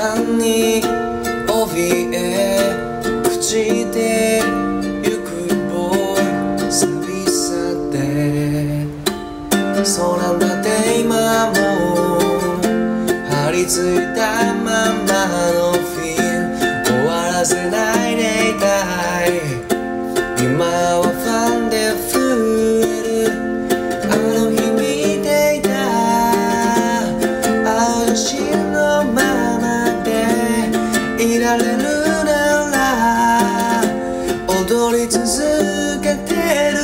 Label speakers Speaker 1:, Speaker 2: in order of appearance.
Speaker 1: 感に怯え朽ちてゆく寂しさでそうなんだって今も張り付いたままのフィール終わらせないでいたい。今はられるなら踊り続けてる。